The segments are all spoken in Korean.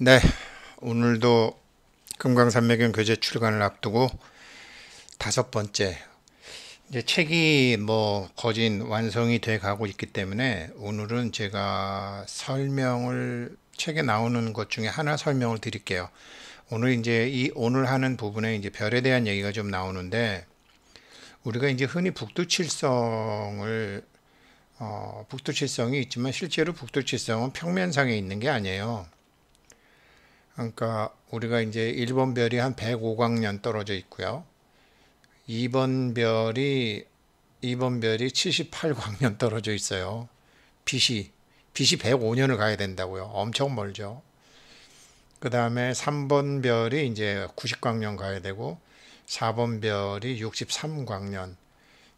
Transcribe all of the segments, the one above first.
네, 오늘도 금강산맥연 교재 출간을 앞두고 다섯 번째 이제 책이 뭐 거진 완성이 돼 가고 있기 때문에 오늘은 제가 설명을 책에 나오는 것 중에 하나 설명을 드릴게요. 오늘 이제 이 오늘 하는 부분에 이제 별에 대한 얘기가 좀 나오는데 우리가 이제 흔히 북두칠성을 어, 북두칠성이 있지만 실제로 북두칠성은 평면상에 있는 게 아니에요. 그러니까 우리가 이제 1번 별이 한 105광년 떨어져 있고요. 2번 별이 2번 별이 78광년 떨어져 있어요. 빛이 빛이 105년을 가야 된다고요. 엄청 멀죠. 그 다음에 3번 별이 이제 90광년 가야 되고 4번 별이 63광년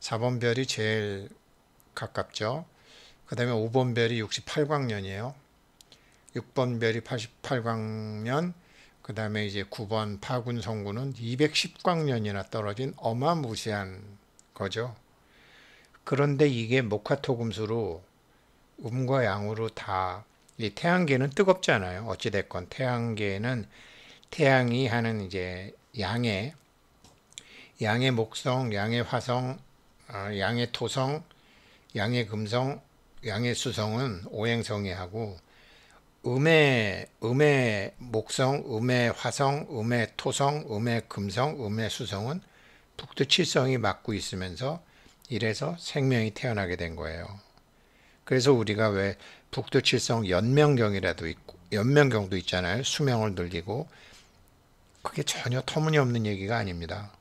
4번 별이 제일 가깝죠. 그 다음에 5번 별이 68광년이에요. 6번 별이 88광년, 그 다음에 이제 9번 파군 성군은 210광년이나 떨어진 어마무시한 거죠. 그런데 이게 목화토금수로 음과 양으로 다, 이 태양계는 뜨겁잖아요. 어찌됐건 태양계는 태양이 하는 이제 양의, 양의 목성, 양의 화성, 어, 양의 토성, 양의 금성, 양의 수성은 오행성이 하고 음의 음의 목성, 음의 화성, 음의 토성, 음의 금성, 음의 수성은 북두칠성이 맞고 있으면서 이래서 생명이 태어나게 된 거예요. 그래서 우리가 왜 북두칠성 연명경이라도 있고 연명경도 있잖아요. 수명을 늘리고 그게 전혀 터무니없는 얘기가 아닙니다.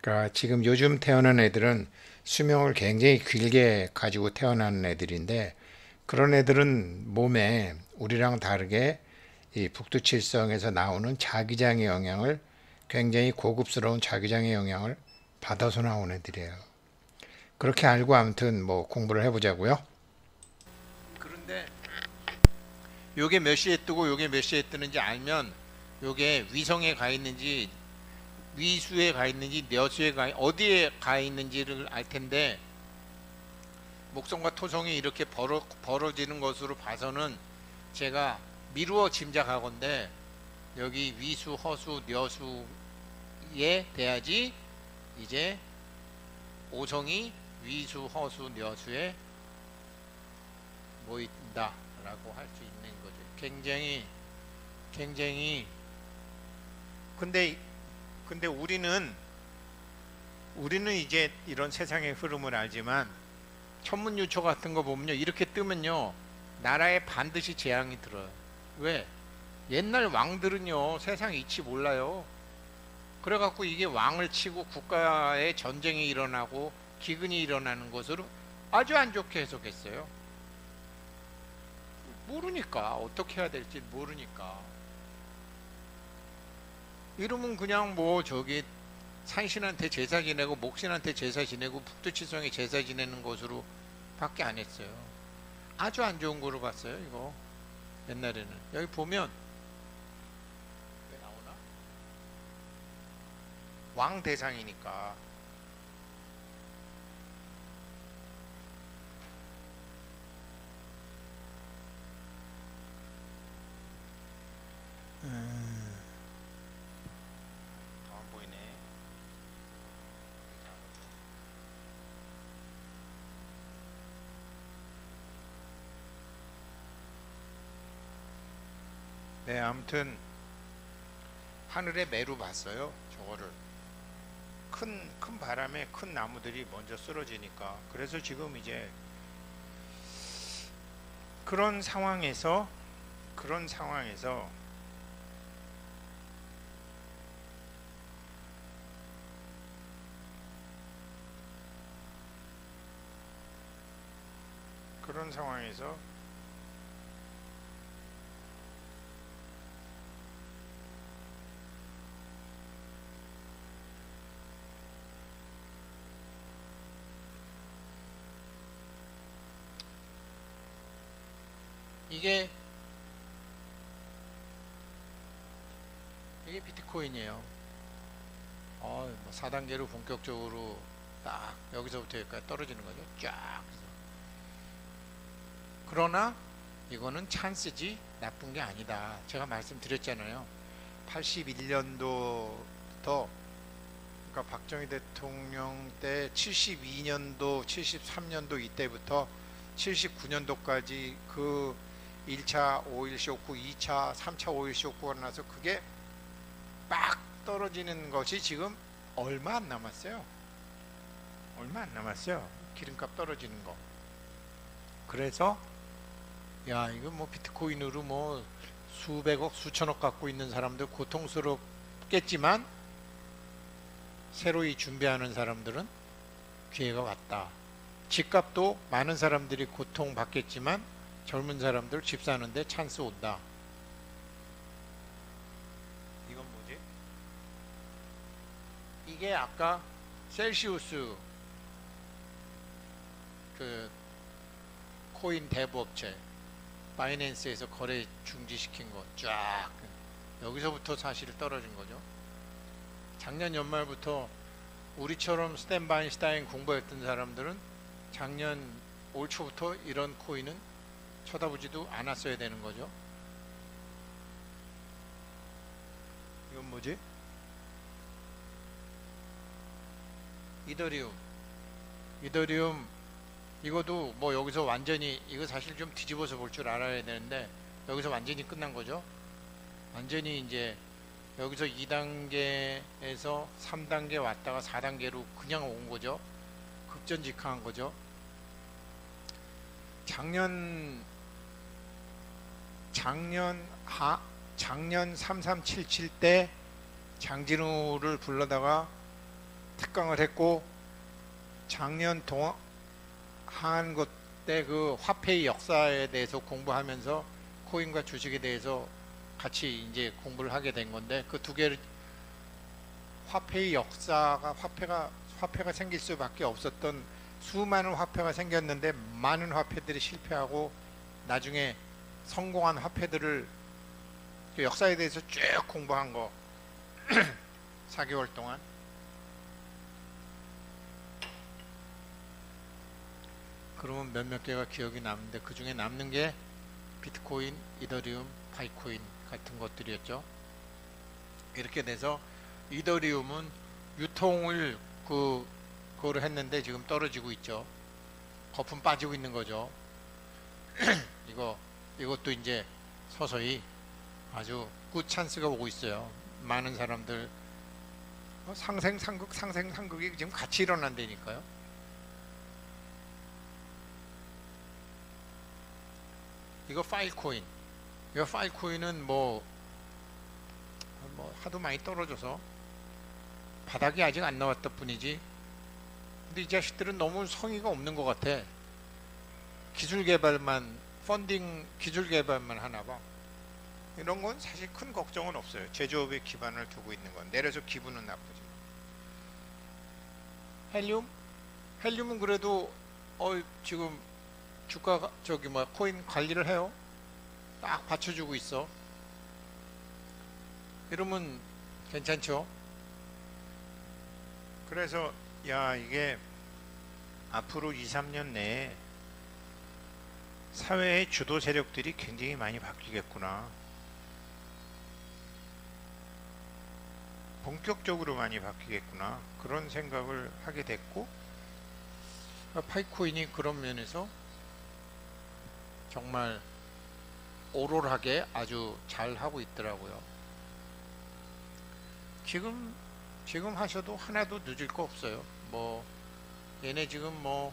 그러니까 지금 요즘 태어난 애들은 수명을 굉장히 길게 가지고 태어나는 애들인데 그런 애들은 몸에 우리랑 다르게 이 북두칠성에서 나오는 자기장의 영향을 굉장히 고급스러운 자기장의 영향을 받아서 나온 애들이에요. 그렇게 알고 아무튼 뭐 공부를 해보자고요. 그런데 요게 몇 시에 뜨고 요게 몇 시에 뜨는지 알면 요게 위성에 가 있는지 위수에 가 있는지 녀수에 가 어디에 가 있는지를 알 텐데 목성과 토성이 이렇게 벌어, 벌어지는 것으로 봐서는 제가 미루어 짐작하건데 여기 위수, 허수, 녀수에 돼야지 이제 오성이 위수, 허수, 녀수에 모인다 라고 할 수 있는 거죠. 굉장히 굉장히 근데 근데 우리는 우리는 이제 이런 세상의 흐름을 알지만 천문유초 같은 거 보면요 이렇게 뜨면요 나라에 반드시 재앙이 들어요. 왜? 옛날 왕들은요 세상 이치 몰라요. 그래갖고 이게 왕을 치고 국가에 전쟁이 일어나고 기근이 일어나는 것으로 아주 안 좋게 해석했어요. 모르니까 어떻게 해야 될지 모르니까. 이러면 그냥 뭐 저기 산신한테 제사 지내고 목신한테 제사 지내고 북두칠성에 제사 지내는 것으로 밖에 안 했어요. 아주 안 좋은 거로 봤어요, 이거. 옛날에는. 여기 보면? 왕 대상이니까. 더 안 보이네. 네, 아무튼 하늘에 매루 봤어요. 저거를 큰 큰 바람에 큰 나무들이 먼저 쓰러지니까 그래서 지금 이제 그런 상황에서 그런 상황에서 그런 상황에서 이게 이게 비트코인이에요. 어, 뭐 4단계로 본격적으로 딱 여기서부터 여기까지 떨어지는 거죠. 쫙. 그러나 이거는 찬스지 나쁜 게 아니다. 제가 말씀드렸잖아요. 81년도부터 그러니까 박정희 대통령 때 72년도, 73년도 이때부터 79년도까지 그 1차 오일 쇼크, 2차, 3차 오일 쇼크가 나서 그게 빡 떨어지는 것이 지금 얼마 안 남았어요. 얼마 안 남았어요. 기름값 떨어지는 거. 그래서 야 이거 뭐 비트코인으로 뭐 수백억 수천억 갖고 있는 사람들 고통스럽겠지만 새로이 준비하는 사람들은 기회가 왔다. 집값도 많은 사람들이 고통받겠지만 젊은 사람들 집 사는데 찬스 온다. 이건 뭐지? 이게 아까 셀시우스 그 코인 대부업체 바이낸스에서 거래 중지시킨 거 쫙 여기서부터 사실 떨어진 거죠. 작년 연말부터 우리처럼 스탠바인슈타인 공부했던 사람들은 작년 올 초부터 이런 코인은 쳐다보지도 않았어야 되는 거죠. 이건 뭐지? 이더리움. 이더리움 이것도 뭐 여기서 완전히 이거 사실 좀 뒤집어서 볼 줄 알아야 되는데 여기서 완전히 끝난 거죠. 완전히 이제 여기서 2단계에서 3단계 왔다가 4단계로 그냥 온 거죠. 급전직하한 거죠. 작년 작년 하 작년 3377 때 장진우를 불러다가 특강을 했고 작년 동안 한것 때 그 화폐의 역사에 대해서 공부하면서 코인과 주식에 대해서 같이 이제 공부를 하게 된 건데 그 두 개를 화폐의 역사가 화폐가 화폐가 생길 수밖에 없었던 수많은 화폐가 생겼는데 많은 화폐들이 실패하고 나중에 성공한 화폐들을 그 역사에 대해서 쭉 공부한 거 4개월 동안 그러면 몇몇 개가 기억이 남는데 그 중에 남는 게 비트코인, 이더리움, 파이코인 같은 것들이었죠. 이렇게 돼서 이더리움은 유통을 그 그거를 했는데 지금 떨어지고 있죠. 거품 빠지고 있는 거죠. 이거 이것도 이제 서서히 아주 good 찬스가 오고 있어요. 많은 사람들 어, 상생 상극 상생 상극이 지금 같이 일어난다니까요. 이거 파일 코인. 이거 파일 코인은 뭐, 뭐 하도 많이 떨어져서 바닥이 아직 안 나왔다 뿐이지. 근데 이 자식들은 너무 성의가 없는 것 같아. 기술 개발만 펀딩 기술 개발만 하나 봐. 이런 건 사실 큰 걱정은 없어요. 제조업에 기반을 두고 있는 건 내려서 기분은 나쁘지. 헬륨? 헬륨은 그래도 어 지금 주가 저기 뭐 코인 관리를 해요. 딱 받쳐주고 있어. 이러면 괜찮죠? 그래서 야 이게 앞으로 2, 3년 내에 사회의 주도 세력들이 굉장히 많이 바뀌겠구나. 본격적으로 많이 바뀌겠구나. 그런 생각을 하게 됐고 파이코인이 그런 면에서 정말 오롤하게 아주 잘 하고 있더라고요. 지금 지금 하셔도 하나도 늦을 거 없어요. 뭐 얘네 지금 뭐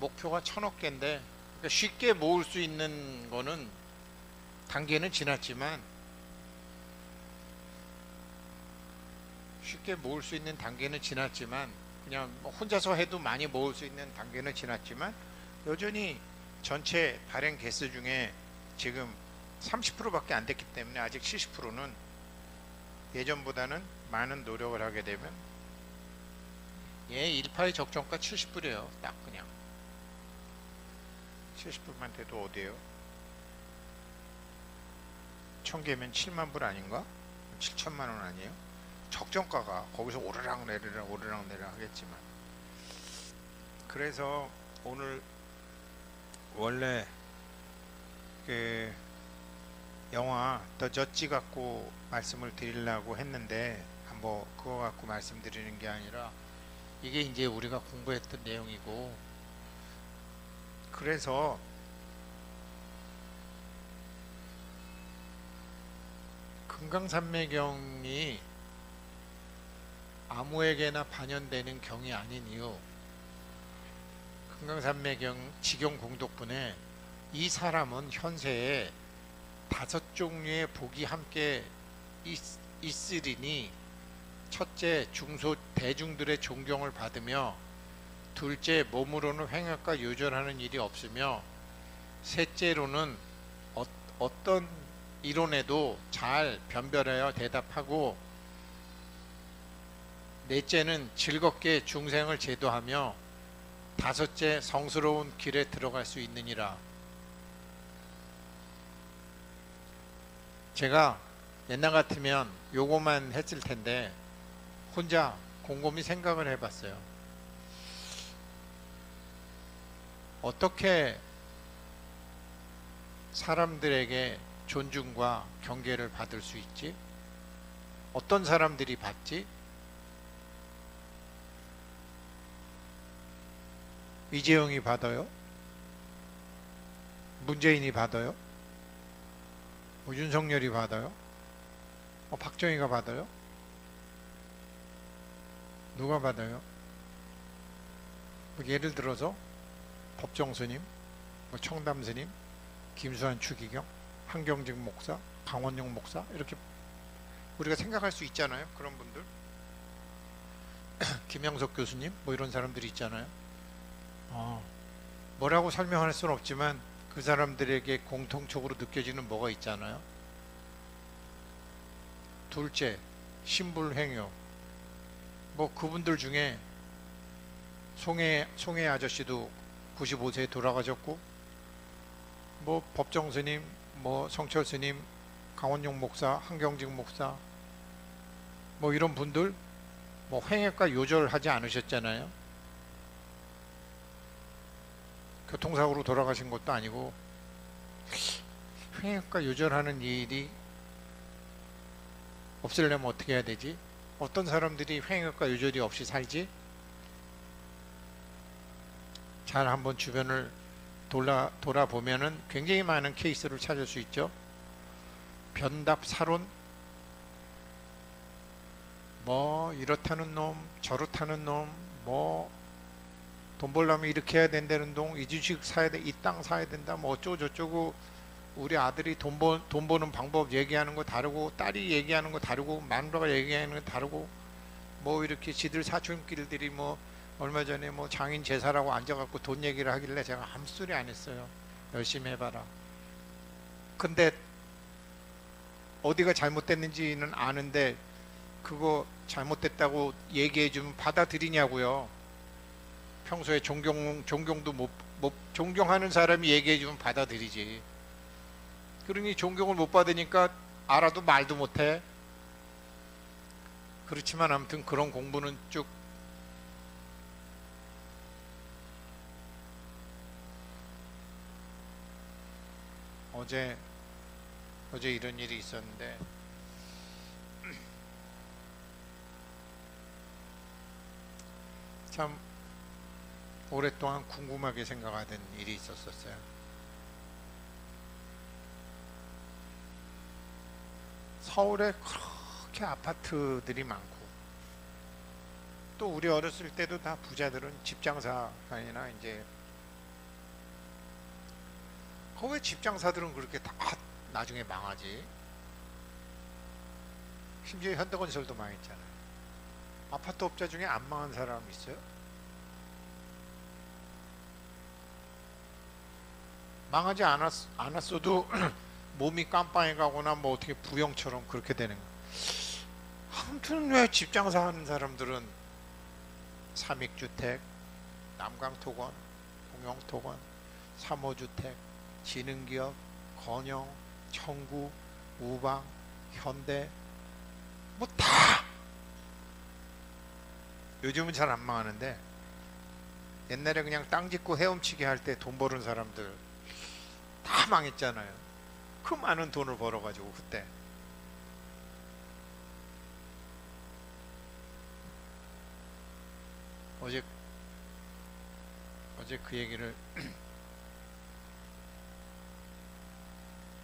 목표가 천억 개인데 그러니까 쉽게 모을 수 있는 거는 단계는 지났지만 쉽게 모을 수 있는 단계는 지났지만 그냥 뭐 혼자서 해도 많이 모을 수 있는 단계는 지났지만 여전히 전체 발행 개수 중에 지금 30%밖에 안 됐기 때문에 아직 70%는 예전보다는 많은 노력을 하게 되면 예 1파의 적정가 70불이에요 딱 그냥 70불만 돼도 어디에요. 1000개면 7만 불 아닌가? 7천만 원 아니에요? 적정가가 거기서 오르락 내리락 오르락 내리락 하겠지만. 그래서 오늘 원래 그 영화 더 저지 갖고 말씀을 드리려고 했는데 한번 그거 갖고 말씀드리는 게 아니라 이게 이제 우리가 공부했던 내용이고 그래서 금강산매경이 아무에게나 반영되는 경이 아닌 이유 금강산매경 직용 공독분에 이 사람은 현세에 다섯 종류의 복이 함께 있, 있으리니 첫째 중소 대중들의 존경을 받으며 둘째 몸으로는 횡약과 요절하는 일이 없으며 셋째로는 어, 어떤 이론에도 잘 변별하여 대답하고 넷째는 즐겁게 중생을 제도하며 다섯째 성스러운 길에 들어갈 수 있느니라. 제가 옛날 같으면 요거만 했을 텐데 혼자 곰곰이 생각을 해봤어요. 어떻게 사람들에게 존중과 경계를 받을 수 있지? 어떤 사람들이 받지? 이재용이 받아요? 문재인이 받아요? 뭐 윤석열이 받아요? 뭐 박정희가 받아요? 누가 받아요? 뭐 예를 들어서 법정 스님, 뭐 청담 스님, 김수환 추기경, 한경직 목사, 강원영 목사 이렇게 우리가 생각할 수 있잖아요. 그런 분들. 김영석 교수님 뭐 이런 사람들이 있잖아요. 어, 뭐라고 설명할 수는 없지만 그 사람들에게 공통적으로 느껴지는 뭐가 있잖아요. 둘째, 신불행요. 뭐 그분들 중에 송혜 송혜 아저씨도 95세에 돌아가셨고 뭐 법정 스님, 뭐 성철 스님, 강원용 목사, 한경직 목사 뭐 이런 분들 뭐 횡액과 요절하지 않으셨잖아요. 교통사고로 돌아가신 것도 아니고 횡액과 요절하는 일이 없으려면 어떻게 해야 되지? 어떤 사람들이 횡액과 요절이 없이 살지? 잘 한번 주변을 돌아, 돌아보면은 굉장히 많은 케이스를 찾을 수 있죠. 변답 사론, 뭐 이렇다는 놈, 저렇다는 놈, 뭐 돈 벌려면 이렇게 해야 된다는 동, 이 주식 사야 돼, 이 땅 사야 된다, 뭐 어쩌고 저쩌고 우리 아들이 돈, 버, 돈 버는 방법 얘기하는 거 다르고 딸이 얘기하는 거 다르고 마누라가 얘기하는 거 다르고 뭐 이렇게 지들 사촌끼리들이 뭐 얼마 전에 뭐 장인 제사라고 앉아갖고 돈 얘기를 하길래 제가 아무 소리 안 했어요. 열심히 해봐라. 근데 어디가 잘못됐는지는 아는데 그거 잘못됐다고 얘기해 주면 받아들이냐고요. 평소에 존경 존경도 못, 못 존경하는 사람이 얘기해 주면 받아들이지. 그러니 존경을 못 받으니까 알아도 말도 못해. 그렇지만 아무튼 그런 공부는 쭉 어제 어제 이런 일이 있었는데 참 오랫동안 궁금하게 생각하던 일이 있었었어요. 서울에 그렇게 아파트들이 많고 또 우리 어렸을 때도 다 부자들은 집 장사나 이제 그 왜 집장사들은 그렇게 다 나중에 망하지? 심지어 현대건설도 망했잖아요. 아파트 업자 중에 안 망한 사람 있어요? 망하지 않았, 않았어도 몸이 깜빵해 가거나 뭐 어떻게 부영처럼 그렇게 되는 거. 아무튼 왜 집장사 하는 사람들은 삼익주택, 남강토건, 공영토건, 삼호주택, 지능기업, 건영, 청구, 우방, 현대 뭐 다 요즘은 잘 안 망하는데 옛날에 그냥 땅 짓고 헤엄치기 할 때 돈 버는 사람들 다 망했잖아요. 그 많은 돈을 벌어가지고 그때. 어제 어제 그 얘기를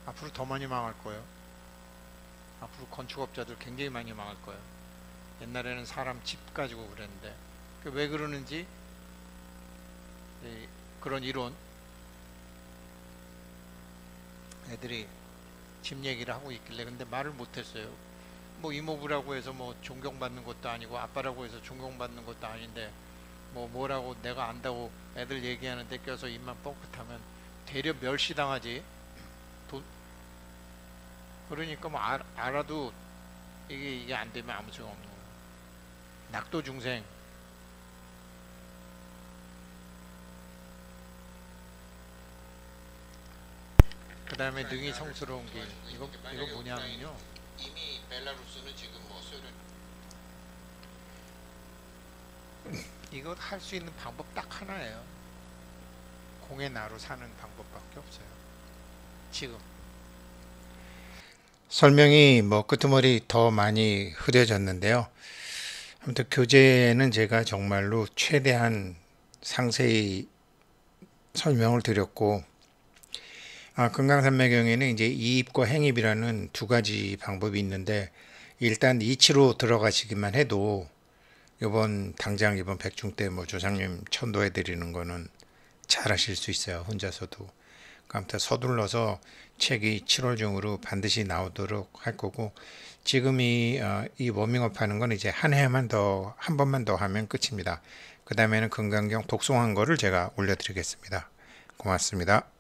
앞으로 더 많이 망할 거예요. 앞으로 건축업자들 굉장히 많이 망할 거예요. 옛날에는 사람 집 가지고 그랬는데 그왜 그러는지 이 그런 이론 애들이 집 얘기를 하고 있길래 근데 말을 못했어요. 뭐 이모부라고 해서 뭐 존경받는 것도 아니고 아빠라고 해서 존경받는 것도 아닌데 뭐 뭐라고 내가 안다고 애들 얘기하는데 껴서 입만 뻥긋하면 되려 멸시당하지. 돈 그러니까 뭐 알, 알아도 이게 이게 안 되면 아무 소용 없는 거예요. 낙도 중생 그 다음에 능이 성스러운 게 이거 이거 뭐냐면요. 이미 벨라루스는 지금 뭐 소련 이거 할 수 있는 방법 딱 하나예요. 공의 나로 사는 방법밖에 없어요. 지금 설명이 뭐 끄트머리 더 많이 흐려졌는데요. 아무튼 교재는 제가 정말로 최대한 상세히 설명을 드렸고 아, 금강산매경에는 이제 이입과 행입이라는 두 가지 방법이 있는데 일단 이치로 들어가시기만 해도 이번 당장 이번 백중 때 뭐 조상님 천도해 드리는 거는 잘 하실 수 있어요 혼자서도 아무튼 서둘러서 책이 7월 중으로 반드시 나오도록 할 거고 지금 이, 어, 이 워밍업 하는 건 이제 한 해만 더 한 번만 더 하면 끝입니다. 그 다음에는 금강경 독송한 거를 제가 올려드리겠습니다. 고맙습니다